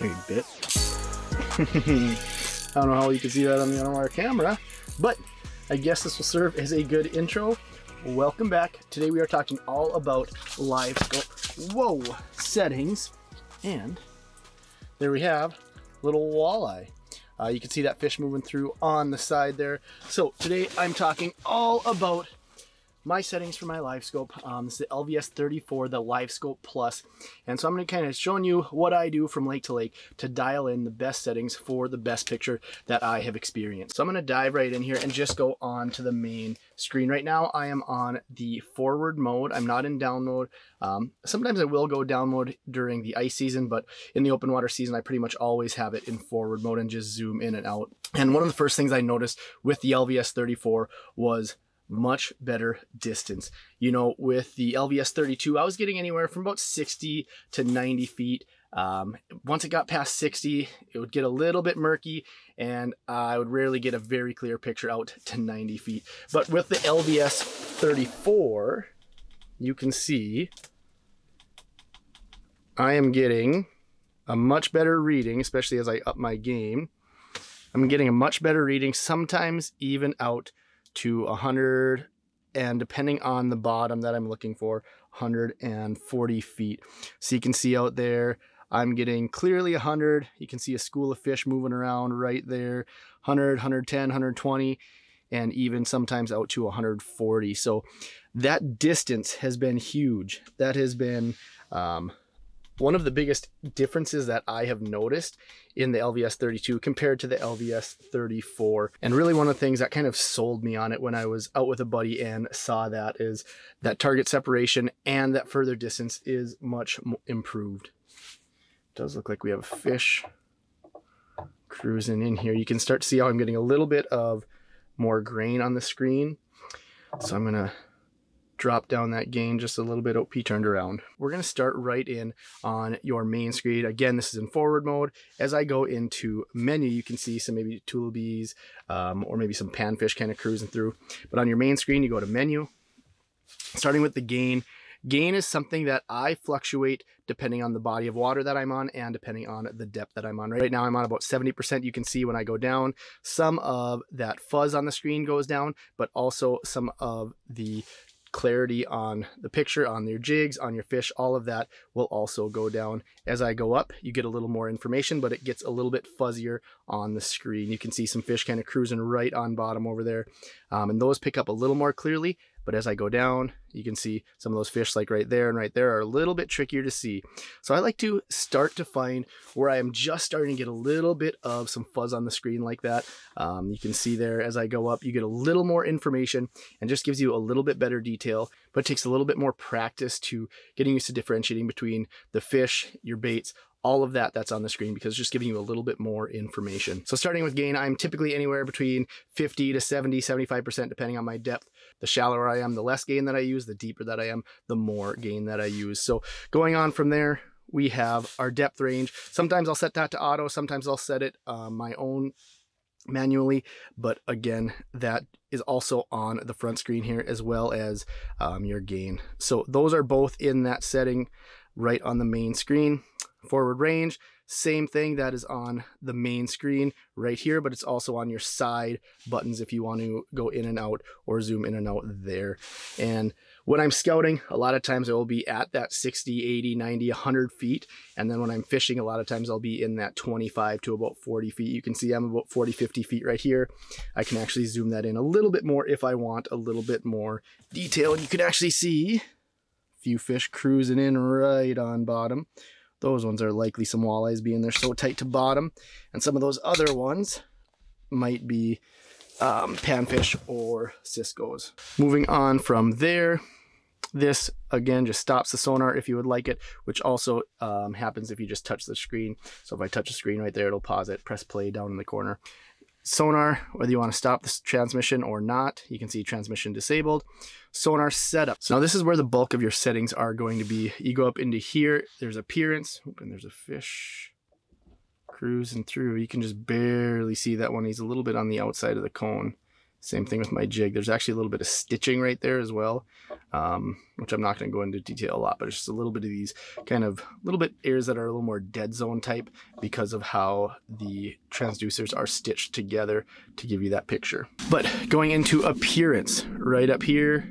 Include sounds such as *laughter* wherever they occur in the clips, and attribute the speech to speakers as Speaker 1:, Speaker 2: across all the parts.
Speaker 1: Bit. *laughs* I don't know how you can see that on the underwater camera, but I guess this will serve as a good intro. Welcome back. Today we are talking all about live scope, whoa, settings, and there we have little walleye. Uh, you can see that fish moving through on the side there. So today I'm talking all about my settings for my live scope. Um, this is the LVS 34, the live scope plus. And so I'm to kind of showing you what I do from lake to lake to dial in the best settings for the best picture that I have experienced. So I'm going to dive right in here and just go on to the main screen. Right now I am on the forward mode. I'm not in down mode. Um, sometimes I will go down mode during the ice season, but in the open water season, I pretty much always have it in forward mode and just zoom in and out. And one of the first things I noticed with the LVS 34 was much better distance. You know, with the LVS 32, I was getting anywhere from about 60 to 90 feet. Um, once it got past 60, it would get a little bit murky and I would rarely get a very clear picture out to 90 feet. But with the LVS 34, you can see I am getting a much better reading, especially as I up my game. I'm getting a much better reading, sometimes even out to 100 and depending on the bottom that I'm looking for, 140 feet. So you can see out there, I'm getting clearly 100. You can see a school of fish moving around right there, 100, 110, 120, and even sometimes out to 140. So that distance has been huge. That has been um, one of the biggest differences that I have noticed in the LVS 32 compared to the LVS 34. And really one of the things that kind of sold me on it when I was out with a buddy and saw that is that target separation and that further distance is much improved. It does look like we have a fish cruising in here. You can start to see how I'm getting a little bit of more grain on the screen. So I'm gonna drop down that gain just a little bit. OP turned around. We're going to start right in on your main screen. Again, this is in forward mode. As I go into menu, you can see some maybe tullibees um, or maybe some panfish kind of cruising through. But on your main screen, you go to menu, starting with the gain. Gain is something that I fluctuate depending on the body of water that I'm on and depending on the depth that I'm on. Right now I'm on about 70%. You can see when I go down, some of that fuzz on the screen goes down, but also some of the clarity on the picture, on your jigs, on your fish, all of that will also go down. As I go up, you get a little more information, but it gets a little bit fuzzier on the screen. You can see some fish kind of cruising right on bottom over there. Um, and those pick up a little more clearly, but as I go down, you can see some of those fish like right there and right there are a little bit trickier to see. So I like to start to find where I am just starting to get a little bit of some fuzz on the screen like that. Um, you can see there as I go up, you get a little more information and just gives you a little bit better detail, but it takes a little bit more practice to getting used to differentiating between the fish, your baits, all of that that's on the screen because it's just giving you a little bit more information. So starting with gain, I'm typically anywhere between 50 to 70, 75% depending on my depth. The shallower I am, the less gain that I use, the deeper that I am, the more gain that I use. So going on from there, we have our depth range. Sometimes I'll set that to auto, sometimes I'll set it uh, my own manually but again that is also on the front screen here as well as um, your gain so those are both in that setting right on the main screen Forward range, same thing that is on the main screen right here, but it's also on your side buttons if you want to go in and out or zoom in and out there. And when I'm scouting, a lot of times I will be at that 60, 80, 90, 100 feet. And then when I'm fishing, a lot of times I'll be in that 25 to about 40 feet. You can see I'm about 40, 50 feet right here. I can actually zoom that in a little bit more if I want a little bit more detail. And you can actually see a few fish cruising in right on bottom. Those ones are likely some walleyes being they're so tight to bottom. And some of those other ones might be um, panfish or ciscos. Moving on from there, this again just stops the sonar if you would like it, which also um, happens if you just touch the screen. So if I touch the screen right there, it'll pause it, press play down in the corner sonar, whether you want to stop this transmission or not. You can see transmission disabled. Sonar setup. So now this is where the bulk of your settings are going to be. You go up into here, there's appearance, and there's a fish cruising through. You can just barely see that one. He's a little bit on the outside of the cone. Same thing with my jig. There's actually a little bit of stitching right there as well, um, which I'm not going to go into detail a lot, but it's just a little bit of these kind of little bit areas that are a little more dead zone type because of how the transducers are stitched together to give you that picture. But going into appearance, right up here,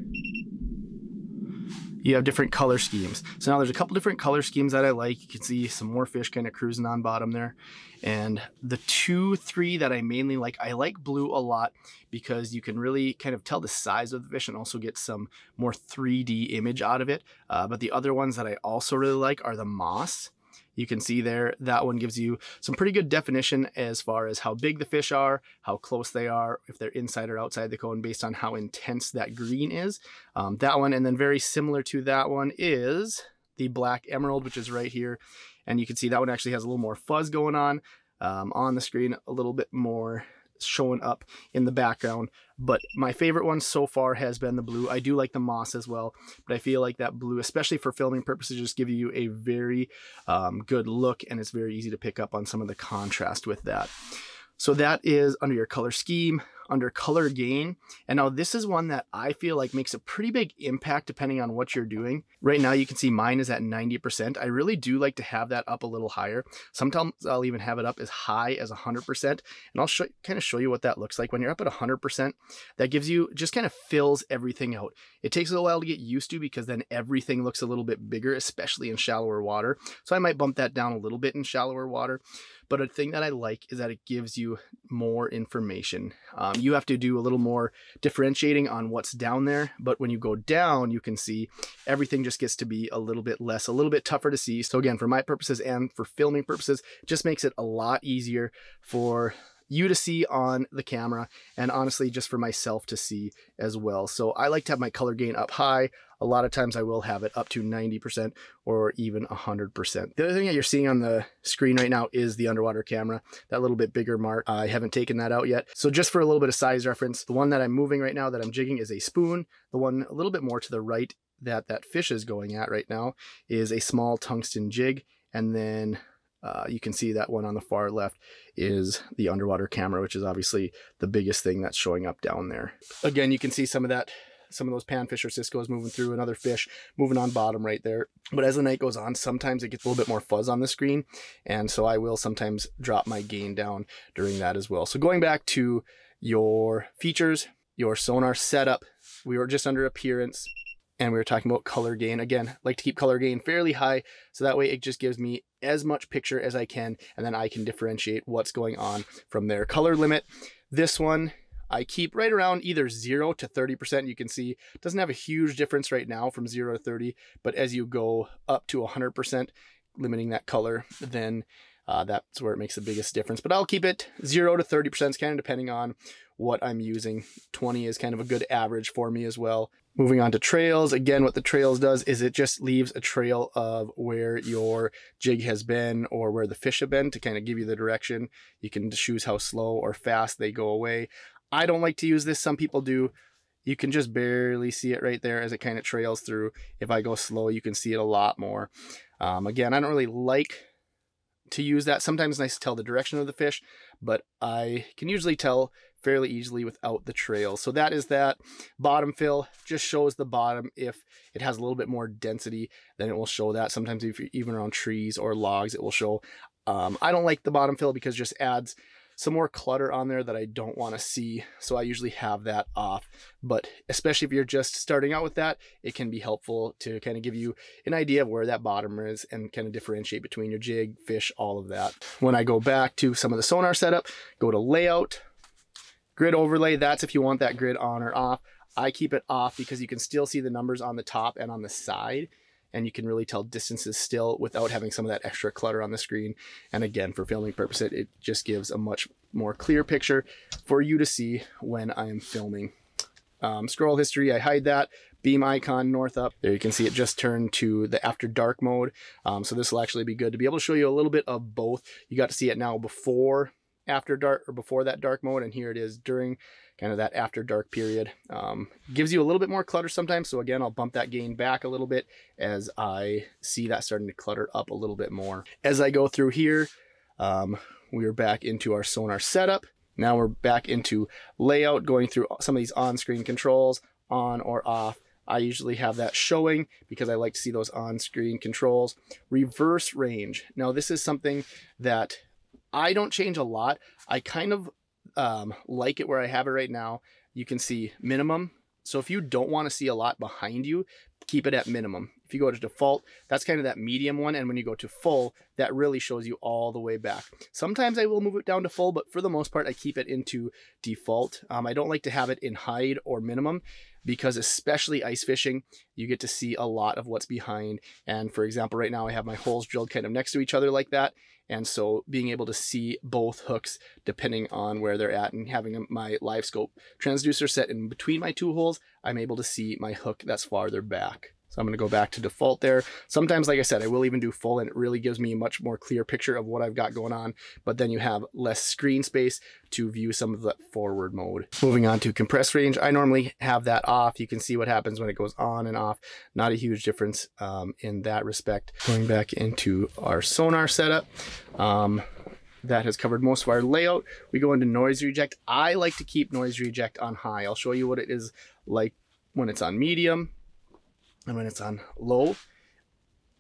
Speaker 1: you have different color schemes. So now there's a couple different color schemes that I like. You can see some more fish kind of cruising on bottom there. And the two, three that I mainly like, I like blue a lot because you can really kind of tell the size of the fish and also get some more 3D image out of it. Uh, but the other ones that I also really like are the moss. You can see there, that one gives you some pretty good definition as far as how big the fish are, how close they are, if they're inside or outside the cone based on how intense that green is. Um, that one, and then very similar to that one is the black emerald, which is right here. And you can see that one actually has a little more fuzz going on um, on the screen, a little bit more showing up in the background. But my favorite one so far has been the blue. I do like the moss as well, but I feel like that blue, especially for filming purposes, just give you a very um, good look and it's very easy to pick up on some of the contrast with that. So that is under your color scheme under color gain. And now this is one that I feel like makes a pretty big impact depending on what you're doing. Right now you can see mine is at 90%. I really do like to have that up a little higher. Sometimes I'll even have it up as high as 100%. And I'll show, kind of show you what that looks like. When you're up at 100%, that gives you, just kind of fills everything out. It takes a little while to get used to because then everything looks a little bit bigger, especially in shallower water. So I might bump that down a little bit in shallower water. But a thing that I like is that it gives you more information. Um, you have to do a little more differentiating on what's down there. But when you go down, you can see everything just gets to be a little bit less, a little bit tougher to see. So again, for my purposes and for filming purposes, just makes it a lot easier for you to see on the camera and honestly just for myself to see as well. So I like to have my color gain up high. A lot of times I will have it up to 90% or even 100%. The other thing that you're seeing on the screen right now is the underwater camera, that little bit bigger mark. I haven't taken that out yet. So just for a little bit of size reference, the one that I'm moving right now that I'm jigging is a spoon. The one a little bit more to the right that that fish is going at right now is a small tungsten jig. And then uh, you can see that one on the far left is the underwater camera, which is obviously the biggest thing that's showing up down there. Again, you can see some of that, some of those panfish or ciscos moving through another fish moving on bottom right there. But as the night goes on, sometimes it gets a little bit more fuzz on the screen. And so I will sometimes drop my gain down during that as well. So going back to your features, your sonar setup, we were just under appearance and we were talking about color gain. Again, like to keep color gain fairly high, so that way it just gives me as much picture as I can, and then I can differentiate what's going on from there. Color limit, this one I keep right around either 0 to 30%. You can see doesn't have a huge difference right now from 0 to 30, but as you go up to 100%, limiting that color, then uh, that's where it makes the biggest difference. But I'll keep it 0 to 30% is kind of depending on what I'm using. 20 is kind of a good average for me as well. Moving on to trails. Again, what the trails does is it just leaves a trail of where your jig has been or where the fish have been to kind of give you the direction. You can choose how slow or fast they go away. I don't like to use this. Some people do. You can just barely see it right there as it kind of trails through. If I go slow, you can see it a lot more. Um, again, I don't really like to use that. Sometimes nice to tell the direction of the fish, but I can usually tell fairly easily without the trail. So that is that. Bottom fill just shows the bottom. If it has a little bit more density, then it will show that. Sometimes if you're even around trees or logs, it will show. Um, I don't like the bottom fill because just adds some more clutter on there that I don't want to see. So I usually have that off. But especially if you're just starting out with that, it can be helpful to kind of give you an idea of where that bottom is and kind of differentiate between your jig, fish, all of that. When I go back to some of the sonar setup, go to layout, grid overlay. That's if you want that grid on or off. I keep it off because you can still see the numbers on the top and on the side and you can really tell distances still without having some of that extra clutter on the screen. And again, for filming purposes, it just gives a much more clear picture for you to see when I am filming. Um, scroll history, I hide that. Beam icon north up. There you can see it just turned to the after dark mode. Um, so this will actually be good to be able to show you a little bit of both. You got to see it now before after dark or before that dark mode and here it is during kind of that after dark period. Um, gives you a little bit more clutter sometimes. So again, I'll bump that gain back a little bit as I see that starting to clutter up a little bit more. As I go through here, um, we are back into our sonar setup. Now we're back into layout, going through some of these on-screen controls, on or off. I usually have that showing because I like to see those on-screen controls. Reverse range. Now this is something that I don't change a lot. I kind of um, like it where I have it right now. You can see minimum. So if you don't want to see a lot behind you, keep it at minimum. If you go to default, that's kind of that medium one. And when you go to full, that really shows you all the way back. Sometimes I will move it down to full, but for the most part, I keep it into default. Um, I don't like to have it in hide or minimum because especially ice fishing, you get to see a lot of what's behind. And for example, right now I have my holes drilled kind of next to each other like that. And so being able to see both hooks depending on where they're at and having my live scope transducer set in between my two holes, I'm able to see my hook that's farther back. So I'm going to go back to default there. Sometimes, like I said, I will even do full and it really gives me a much more clear picture of what I've got going on. But then you have less screen space to view some of the forward mode. Moving on to compress range, I normally have that off. You can see what happens when it goes on and off. Not a huge difference um, in that respect. Going back into our sonar setup. Um, that has covered most of our layout. We go into noise reject. I like to keep noise reject on high. I'll show you what it is like when it's on medium and when it's on low,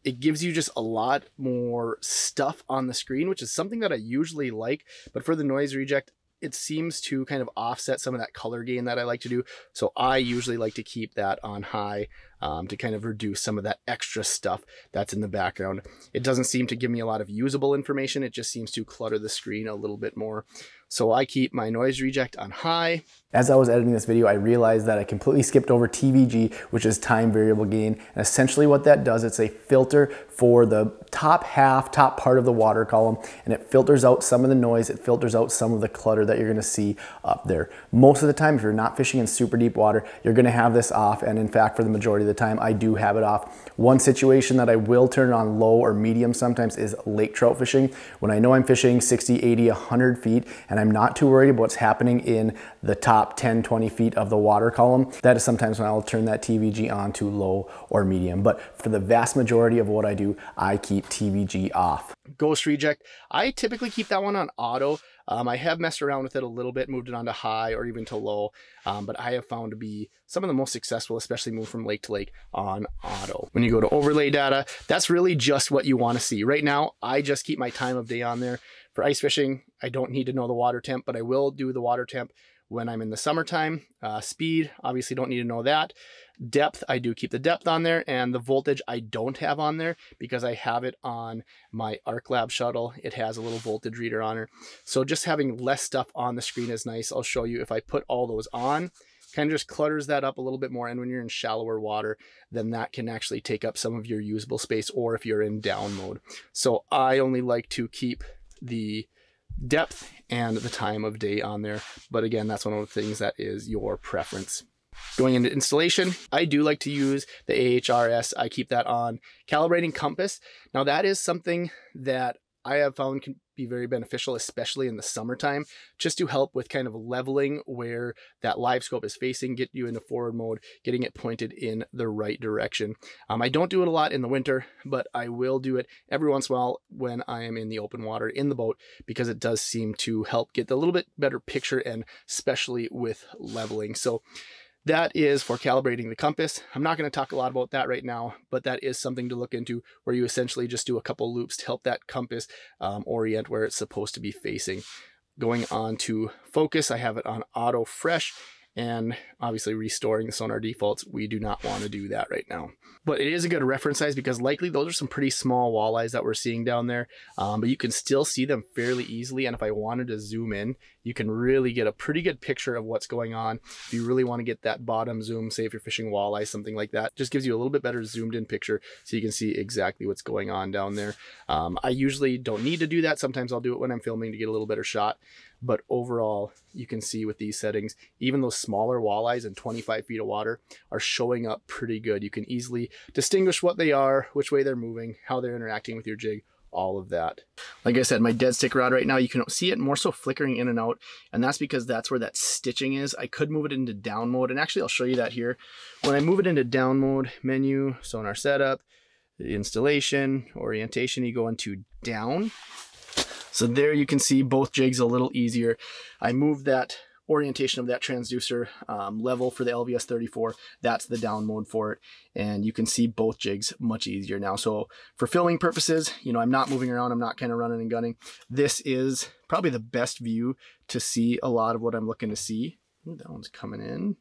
Speaker 1: it gives you just a lot more stuff on the screen, which is something that I usually like. But for the noise reject, it seems to kind of offset some of that color gain that I like to do. So I usually like to keep that on high um, to kind of reduce some of that extra stuff that's in the background. It doesn't seem to give me a lot of usable information. It just seems to clutter the screen a little bit more. So I keep my noise reject on high.
Speaker 2: As I was editing this video, I realized that I completely skipped over TVG, which is time variable gain. And essentially what that does, it's a filter for the top half, top part of the water column, and it filters out some of the noise, it filters out some of the clutter that you're gonna see up there. Most of the time, if you're not fishing in super deep water, you're gonna have this off, and in fact, for the majority of the time, I do have it off. One situation that I will turn on low or medium sometimes is lake trout fishing. When I know I'm fishing 60, 80, 100 feet, and I'm not too worried about what's happening in the top 10, 20 feet of the water column, that is sometimes when I'll turn that TVG on to low or medium. But for the vast majority of what I do, I keep TVG off.
Speaker 1: Ghost Reject, I typically keep that one on auto. Um, I have messed around with it a little bit, moved it on to high or even to low, um, but I have found to be some of the most successful, especially move from lake to lake on auto. When you go to overlay data, that's really just what you want to see. Right now, I just keep my time of day on there. For ice fishing, I don't need to know the water temp, but I will do the water temp when I'm in the summertime. Uh, speed, obviously don't need to know that. Depth, I do keep the depth on there, and the voltage I don't have on there because I have it on my ArcLab shuttle. It has a little voltage reader on her. So just having less stuff on the screen is nice. I'll show you if I put all those on, kind of just clutters that up a little bit more. And when you're in shallower water, then that can actually take up some of your usable space or if you're in down mode. So I only like to keep the depth and the time of day on there. But again, that's one of the things that is your preference. Going into installation, I do like to use the AHRS. I keep that on. Calibrating compass. Now that is something that I have found can be very beneficial, especially in the summertime, just to help with kind of leveling where that live scope is facing, get you into forward mode, getting it pointed in the right direction. Um, I don't do it a lot in the winter, but I will do it every once in a while when I am in the open water in the boat because it does seem to help get a little bit better picture and especially with leveling. So that is for calibrating the compass. I'm not going to talk a lot about that right now, but that is something to look into where you essentially just do a couple loops to help that compass um, orient where it's supposed to be facing. Going on to focus, I have it on auto fresh and obviously restoring the sonar defaults, we do not want to do that right now. But it is a good reference size because likely those are some pretty small walleyes that we're seeing down there, um, but you can still see them fairly easily. And if I wanted to zoom in, you can really get a pretty good picture of what's going on. If you really want to get that bottom zoom, say if you're fishing walleye, something like that, just gives you a little bit better zoomed in picture so you can see exactly what's going on down there. Um, I usually don't need to do that. Sometimes I'll do it when I'm filming to get a little better shot. But overall, you can see with these settings, even those smaller walleyes in 25 feet of water are showing up pretty good. You can easily distinguish what they are, which way they're moving, how they're interacting with your jig, all of that. Like I said, my dead stick rod right now, you can see it more so flickering in and out, and that's because that's where that stitching is. I could move it into down mode, and actually I'll show you that here. When I move it into down mode, menu, sonar setup, installation, orientation, you go into down. So there you can see both jigs a little easier. I moved that orientation of that transducer um, level for the LVS 34. That's the down mode for it. And you can see both jigs much easier now. So for filming purposes, you know, I'm not moving around. I'm not kind of running and gunning. This is probably the best view to see a lot of what I'm looking to see. Ooh, that one's coming in.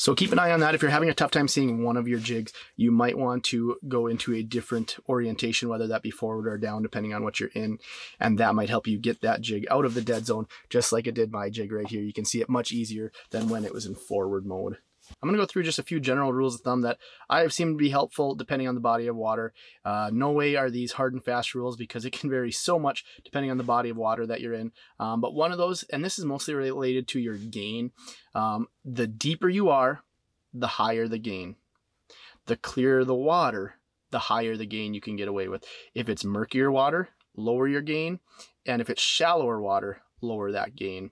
Speaker 1: So keep an eye on that. If you're having a tough time seeing one of your jigs, you might want to go into a different orientation, whether that be forward or down, depending on what you're in. And that might help you get that jig out of the dead zone, just like it did my jig right here. You can see it much easier than when it was in forward mode. I'm going to go through just a few general rules of thumb that I have seen to be helpful depending on the body of water. Uh, no way are these hard and fast rules because it can vary so much depending on the body of water that you're in. Um, but one of those, and this is mostly related to your gain, um, the deeper you are, the higher the gain. The clearer the water, the higher the gain you can get away with. If it's murkier water, lower your gain. And if it's shallower water, lower that gain.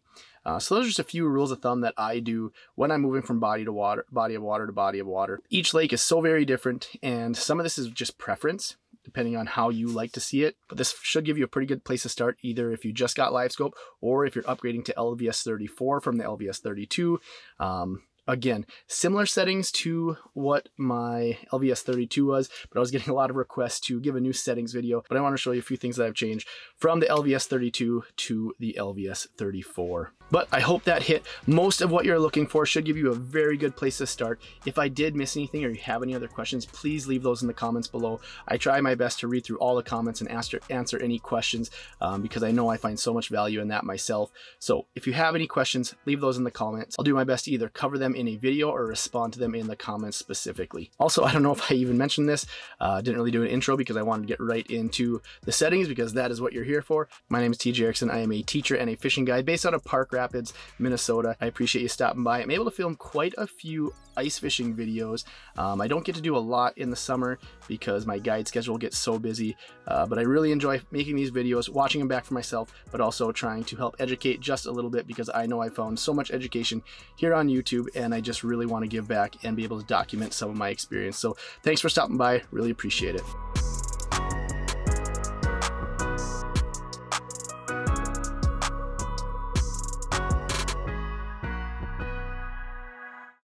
Speaker 1: Uh, so those are just a few rules of thumb that I do when I'm moving from body to water, body of water to body of water. Each lake is so very different, and some of this is just preference depending on how you like to see it. But this should give you a pretty good place to start, either if you just got LiveScope or if you're upgrading to LVS 34 from the LVS 32. Um, Again, similar settings to what my LVS 32 was, but I was getting a lot of requests to give a new settings video, but I want to show you a few things that I've changed from the LVS 32 to the LVS 34. But I hope that hit most of what you're looking for, should give you a very good place to start. If I did miss anything or you have any other questions, please leave those in the comments below. I try my best to read through all the comments and answer, answer any questions um, because I know I find so much value in that myself. So if you have any questions, leave those in the comments. I'll do my best to either cover them in a video or respond to them in the comments specifically. Also, I don't know if I even mentioned this. Uh, didn't really do an intro because I wanted to get right into the settings because that is what you're here for. My name is TJ Erickson. I am a teacher and a fishing guide based out of Park Rapids, Minnesota. I appreciate you stopping by. I'm able to film quite a few ice fishing videos. Um, I don't get to do a lot in the summer because my guide schedule gets so busy, uh, but I really enjoy making these videos, watching them back for myself, but also trying to help educate just a little bit because I know I found so much education here on YouTube and I just really want to give back and be able to document some of my experience. So thanks for stopping by. Really appreciate it.